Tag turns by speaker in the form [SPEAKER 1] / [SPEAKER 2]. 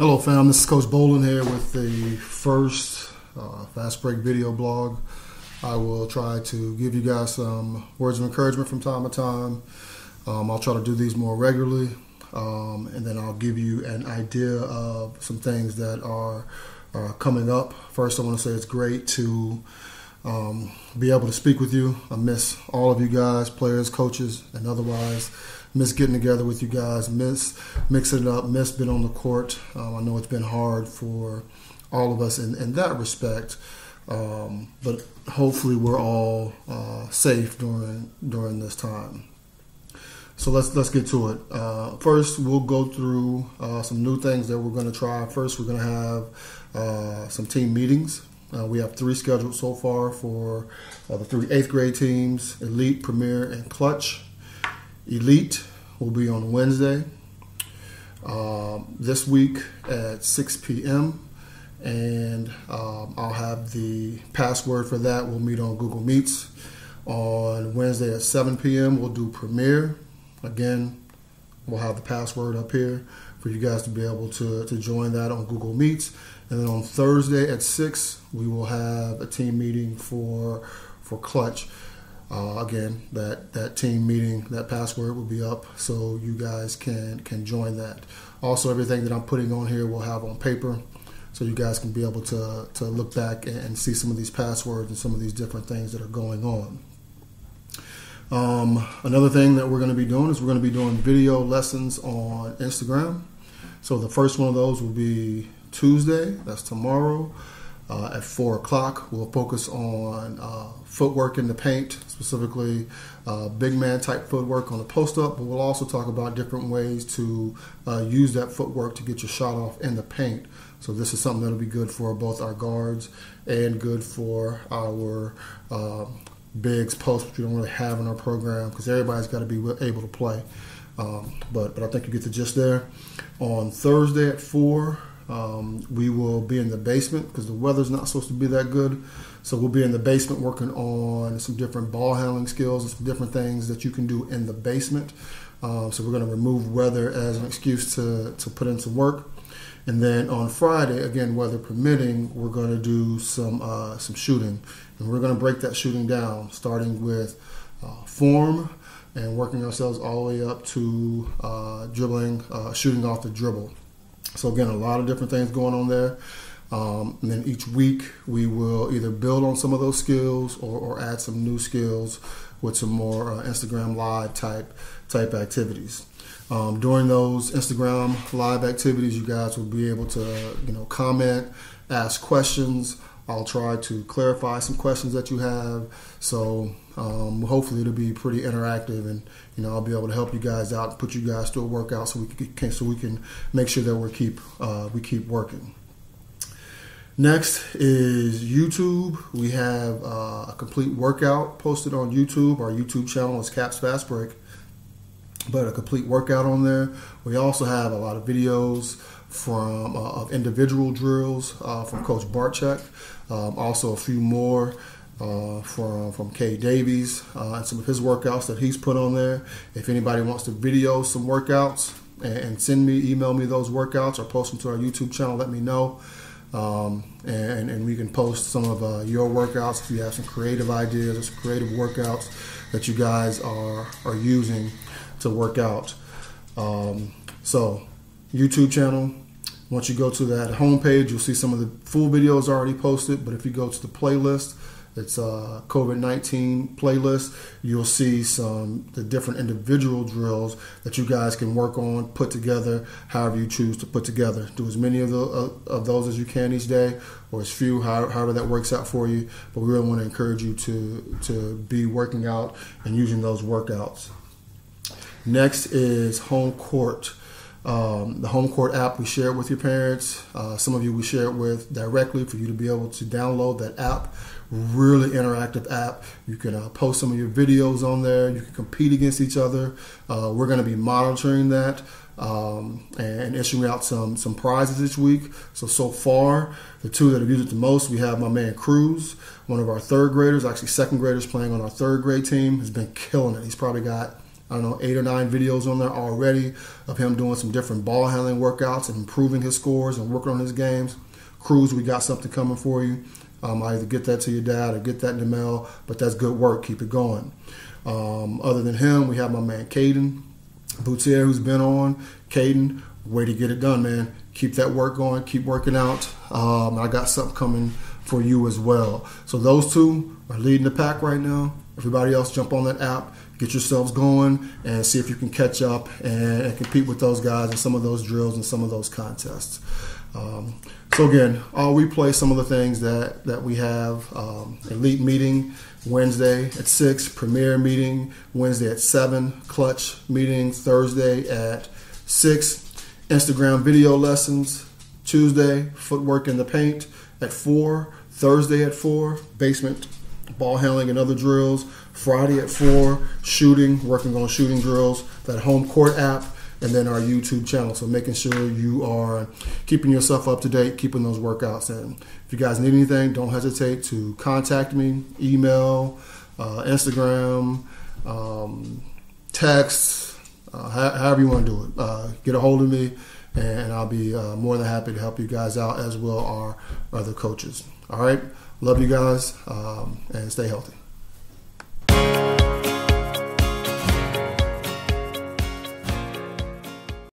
[SPEAKER 1] Hello, fam. This is Coach Bolin here with the first uh, Fast Break video blog. I will try to give you guys some words of encouragement from time to time. Um, I'll try to do these more regularly, um, and then I'll give you an idea of some things that are, coming up. First, I want to say it's great to um, be able to speak with you. I miss all of you guys, players, coaches, and otherwise miss getting together with you guys, miss mixing it up, miss being on the court. Um, I know it's been hard for all of us in, in that respect, um, but hopefully we're all uh, safe during during this time. So let's let's get to it. Uh, first, we'll go through uh, some new things that we're going to try. First, we're going to have uh, some team meetings. Uh, we have three scheduled so far for uh, the three eighth grade teams: Elite, Premier, and Clutch. Elite will be on Wednesday um, this week at 6 p.m. And um, I'll have the password for that. We'll meet on Google Meets on Wednesday at 7 p.m. We'll do Premier. Again, we'll have the password up here for you guys to be able to, to join that on Google Meets. And then on Thursday at 6, we will have a team meeting for, for Clutch. Uh, again, that, that team meeting, that password will be up so you guys can, can join that. Also, everything that I'm putting on here will have on paper so you guys can be able to, to look back and see some of these passwords and some of these different things that are going on. Um, another thing that we're going to be doing is we're going to be doing video lessons on Instagram. So the first one of those will be Tuesday, that's tomorrow uh, at 4 o'clock. We'll focus on uh, footwork in the paint, specifically uh, big man type footwork on the post up, but we'll also talk about different ways to uh, use that footwork to get your shot off in the paint. So this is something that'll be good for both our guards and good for our uh, bigs post, which we don't really have in our program because everybody's got to be able to play. Um, but but I think you get the gist there. On Thursday at four, um, we will be in the basement because the weather's not supposed to be that good. So we'll be in the basement working on some different ball handling skills and some different things that you can do in the basement. Um, so we're going to remove weather as an excuse to, to put in some work. And then on Friday, again, weather permitting, we're going to do some uh, some shooting, and we're going to break that shooting down, starting with uh, form and working ourselves all the way up to uh, dribbling, uh, shooting off the dribble. So again, a lot of different things going on there. Um, and then each week we will either build on some of those skills or, or add some new skills with some more uh, Instagram live type type activities. Um, during those Instagram live activities, you guys will be able to you know comment, ask questions. I'll try to clarify some questions that you have. So um, hopefully it'll be pretty interactive, and you know I'll be able to help you guys out, put you guys through a workout, so we can so we can make sure that we keep uh, we keep working. Next is YouTube. We have uh, a complete workout posted on YouTube. Our YouTube channel is Caps Fast Break, but a complete workout on there. We also have a lot of videos from uh, of individual drills uh, from Coach Barchek. Um, also, a few more uh, from from Kay Davies uh, and some of his workouts that he's put on there. If anybody wants to video some workouts and, and send me, email me those workouts or post them to our YouTube channel, let me know. Um, and, and we can post some of uh, your workouts if you have some creative ideas or some creative workouts that you guys are, are using to work out. Um, so, YouTube channel, once you go to that homepage, you'll see some of the full videos already posted. But if you go to the playlist, it's a COVID 19 playlist. You'll see some the different individual drills that you guys can work on, put together, however you choose to put together. Do as many of, the, uh, of those as you can each day, or as few, however that works out for you. But we really want to encourage you to, to be working out and using those workouts. Next is home court. Um, the home court app we share it with your parents. Uh, some of you we share it with directly for you to be able to download that app. Really interactive app. You can uh, post some of your videos on there. You can compete against each other. Uh, we're going to be monitoring that um, and issuing out some some prizes each week. So so far, the two that have used it the most, we have my man Cruz, one of our third graders, actually second graders playing on our third grade team, has been killing it. He's probably got I don't know, eight or nine videos on there already of him doing some different ball handling workouts and improving his scores and working on his games. Cruz, we got something coming for you. Um, I either get that to your dad or get that in the mail, but that's good work. Keep it going. Um, other than him, we have my man Caden Boutier, who's been on. Caden, way to get it done, man. Keep that work going. Keep working out. Um, I got something coming for you as well. So those two are leading the pack right now. Everybody else, jump on that app, get yourselves going, and see if you can catch up and, and compete with those guys in some of those drills and some of those contests. Um, so again, I'll replay some of the things that that we have. Um, elite meeting Wednesday at six, premier meeting Wednesday at seven, clutch meeting Thursday at six, Instagram video lessons Tuesday, footwork in the paint at four, Thursday at four, basement ball handling and other drills. Friday at four, shooting, working on shooting drills. That home court app and then our YouTube channel. So making sure you are keeping yourself up to date, keeping those workouts in. If you guys need anything, don't hesitate to contact me, email, uh, Instagram, um, text, uh, however you want to do it. Uh, get a hold of me, and I'll be uh, more than happy to help you guys out, as will our other coaches. All right, love you guys, um, and stay healthy.